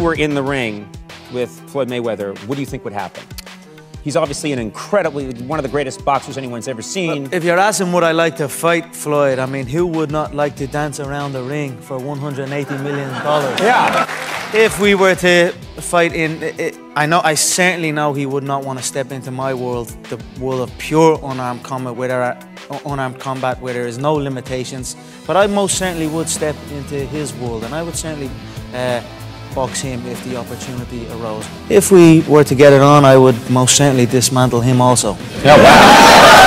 in the ring with Floyd Mayweather, what do you think would happen? He's obviously an incredibly one of the greatest boxers anyone's ever seen. If you're asking would I like to fight Floyd, I mean, who would not like to dance around the ring for 180 million dollars? Yeah. If we were to fight in, it, I know, I certainly know he would not want to step into my world, the world of pure unarmed combat, where there are unarmed combat, where there is no limitations. But I most certainly would step into his world, and I would certainly. Uh, box him if the opportunity arose. If we were to get it on, I would most certainly dismantle him also. Wow.